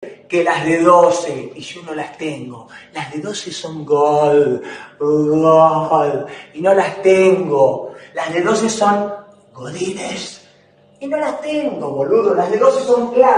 que las de 12 y yo no las tengo. Las de 12 son gold, gold y no las tengo. Las de 12 son godines y no las tengo, boludo. Las de 12 son claras.